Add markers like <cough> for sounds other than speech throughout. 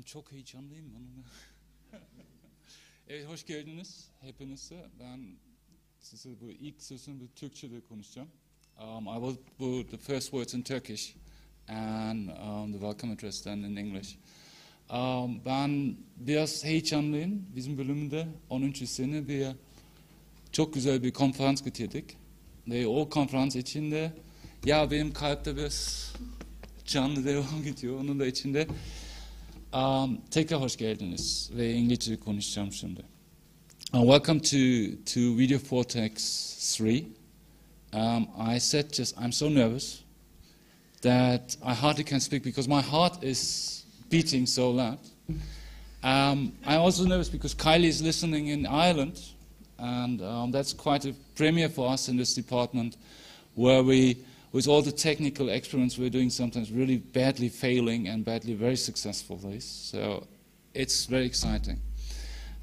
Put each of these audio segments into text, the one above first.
Ben çok heyecanlıyım onunla. <laughs> evet hoş geldiniz hepinize. Ben size bu ilk sözünü Türkçe'de konuşacağım. Um, I will put the first words in Turkish and um, the welcome address then in English. Um, ben biraz heyecanlıyım. Bizim bölümünde 10. sene bir çok güzel bir konferans getirdik. Ve o konferans içinde ya benim kalpte biraz canlı devam <laughs> gidiyor. Onun da içinde um, tekrar hoş geldiniz ve İngilizce konuşacağım şimdi. Uh, welcome to, to Video Vortex 3. Um, I said just, I'm so nervous that I hardly can speak because my heart is beating so loud. Um, I'm also nervous because Kylie is listening in Ireland, and um, that's quite a premiere for us in this department, where we, with all the technical experiments we're doing, sometimes really badly failing and badly very successful successfully. So it's very exciting.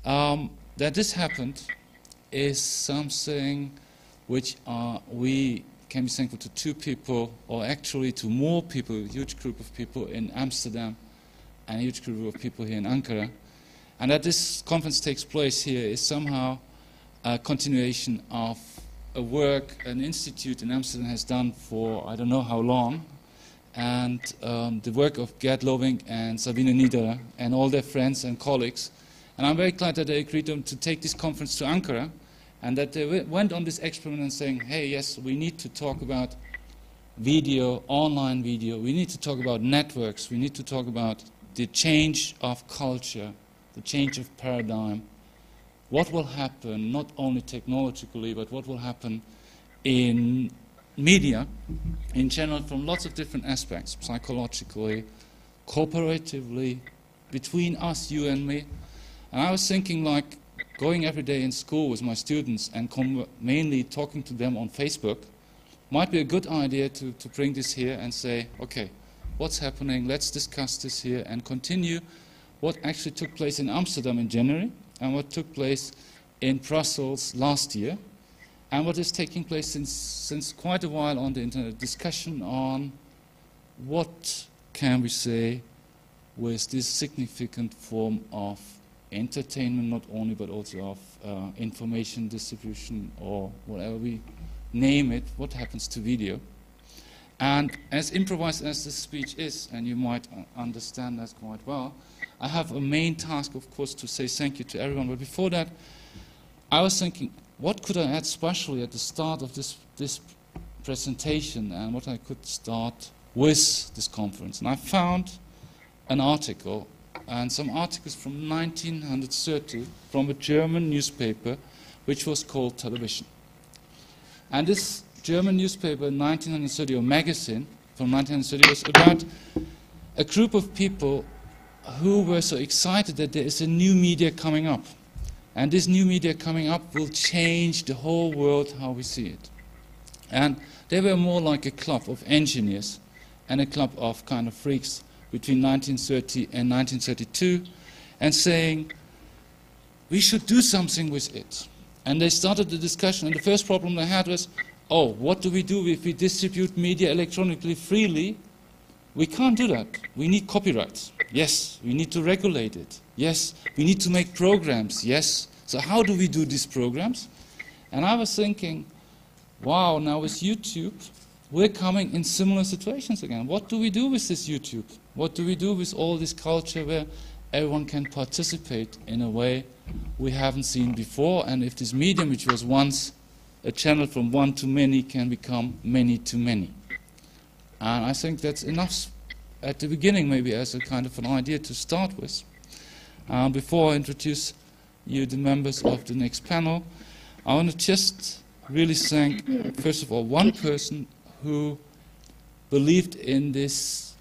Um, that this happened is something which uh, we can be thankful to two people, or actually to more people, a huge group of people in Amsterdam and a huge group of people here in Ankara. And that this conference takes place here is somehow a continuation of a work an institute in Amsterdam has done for I don't know how long, and um, the work of Geert Lovink and Sabine Niederer and all their friends and colleagues. And I'm very glad that they agreed to, take this conference to Ankara, and that they went on this experiment and saying, hey, yes, we need to talk about video, online video. We need to talk about networks. We need to talk about the change of culture, the change of paradigm. What will happen, not only technologically, but what will happen in media in general from lots of different aspects psychologically, cooperatively, between us, you and me. And I was thinking, like, going every day in school with my students and mainly talking to them on Facebook might be a good idea to, to bring this here and say, okay, what's happening? Let's discuss this here and continue what actually took place in Amsterdam in January and what took place in Brussels last year and what is taking place since, since quite a while on the internet discussion on what can we say with this significant form of entertainment, not only but also of uh, information distribution or whatever we name it, what happens to video. And as improvised as this speech is, and you might uh, understand that quite well, I have a main task, of course, to say thank you to everyone. But before that, I was thinking, what could I add specially at the start of this, this presentation and what I could start with this conference? And I found an article and some articles from 1930 from a German newspaper which was called Television. And this German newspaper, 1930, or magazine from 1930, was about a group of people who were so excited that there is a new media coming up. And this new media coming up will change the whole world how we see it. And they were more like a club of engineers and a club of kind of freaks between 1930 and 1932 and saying, we should do something with it. And they started the discussion, and the first problem they had was, oh, what do we do if we distribute media electronically freely? We can't do that. We need copyrights. Yes, we need to regulate it. Yes, we need to make programs. Yes. So, how do we do these programs? And I was thinking, wow, now with YouTube, we're coming in similar situations again. What do we do with this YouTube? What do we do with all this culture where everyone can participate in a way we haven't seen before? And if this medium, which was once a channel from one to many, can become many to many. And I think that's enough at the beginning, maybe as a kind of an idea to start with. Uh, before I introduce you, the members of the next panel, I want to just really thank, first of all, one person who believed in this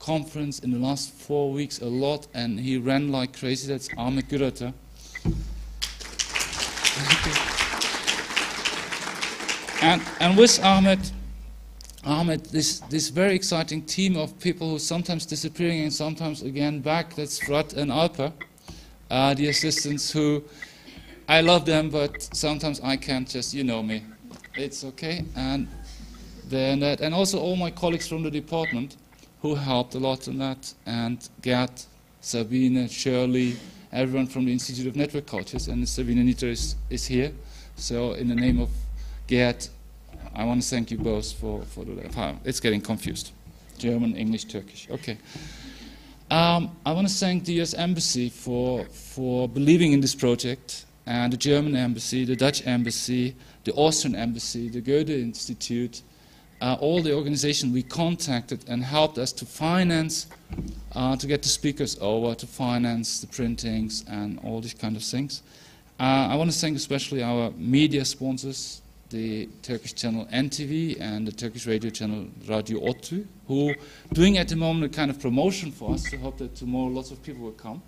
conference in the last four weeks a lot, and he ran like crazy. That's Ahmet Gürata. <laughs> and, and with Ahmed, Ahmed, this, this very exciting team of people who sometimes disappearing and sometimes again back, that's Frat and Alper, uh, the assistants who, I love them, but sometimes I can't just, you know me. It's okay. And then that, and also all my colleagues from the department who helped a lot in that, and Geert, Sabine, Shirley, everyone from the Institute of Network Cultures, and Sabine Niederer is, is here. So in the name of Geert, I want to thank you both for, for the, it's getting confused. German, English, Turkish. Okay. Um, I want to thank the US Embassy for, for believing in this project, and the German Embassy, the Dutch Embassy, the Austrian Embassy, the Goethe Institute, uh, all the organizations we contacted and helped us to finance, uh, to get the speakers over, to finance the printings and all these kind of things. Uh, I want to thank especially our media sponsors, the Turkish channel NTV and the Turkish radio channel Radio ODTÜ, who are doing at the moment a kind of promotion for us to hope that tomorrow lots of people will come.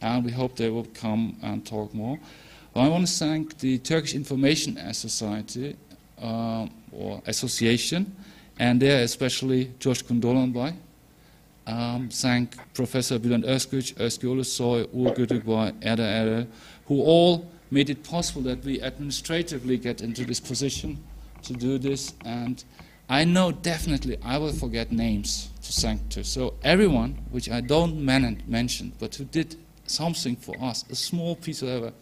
And we hope they will come and talk more. Well, I want to thank the Turkish Information Society uh, or Association, and there especially George Kundolanbay. Um, thank Professor Bülent Özgüç, Özgür Ulusoy, Uğur Güdükbay, Eda Erel, who all made it possible that we administratively get into this position to do this. And I know definitely I will forget names to thank to. So everyone, which I don't man- mention, but who did something for us, a small piece of ever,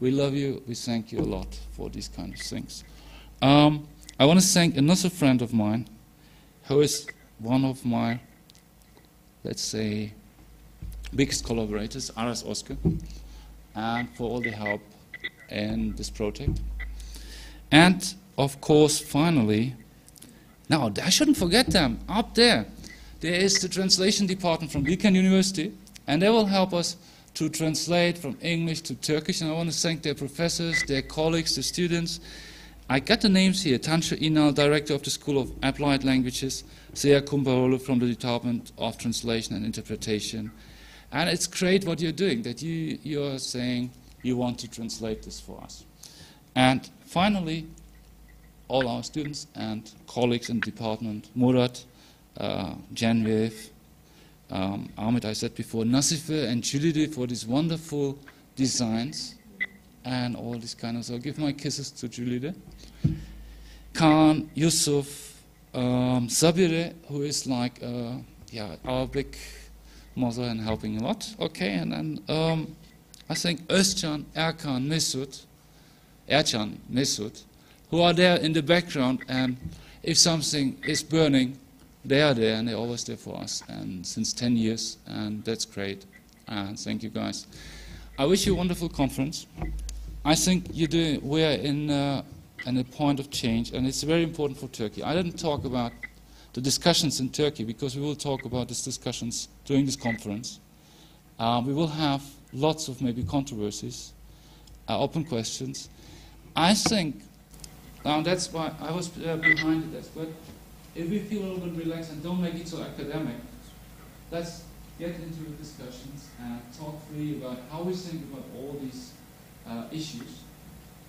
we love you. We thank you a lot for these kind of things. Um, I want to thank another friend of mine who is one of my, let's say, biggest collaborators, Aras Oscar and for all the help in this project. And of course, finally, now I shouldn't forget them up there. There is the translation department from Bilkent University, and they will help us to translate from English to Turkish. And I want to thank their professors, their colleagues, the students. I got the names here Tanju Inal, director of the School of Applied Languages, Sea Kumbarolo from the Department of Translation and Interpretation, and it's great what you're doing, that you, you're saying you want to translate this for us. And finally, all our students and colleagues in the department, Murat, uh, Genevieve, um, Ahmed, I said before, Nasife and Julide for these wonderful designs and all this kind of so give my kisses to Julide. Khan, Yusuf, um, Sabire, who is like uh, yeah, our big mother and helping a lot. Okay, and then um, I think Özcan, Erkan, Mesut, Ercan, Mesut, who are there in the background, and if something is burning, they are there and they're always there for us, and since 10 years, and that's great. And thank you guys. I wish you a wonderful conference. I think you do, we're in, uh, in a point of change, and it's very important for Turkey. I didn't talk about the discussions in Turkey, because we will talk about these discussions during this conference. Uh, we will have lots of maybe controversies, uh, open questions. I think, now that's why I was uh, behind it, but if we feel a little bit relaxed and don't make it so academic, let's get into the discussions and talk freely about how we think about all these uh, issues.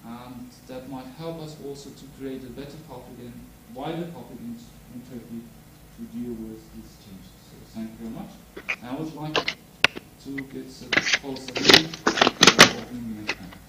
And that might help us also to create a better public wider public in Turkey to deal with these changes. So thank you very much. I would like to get the call for opening the next.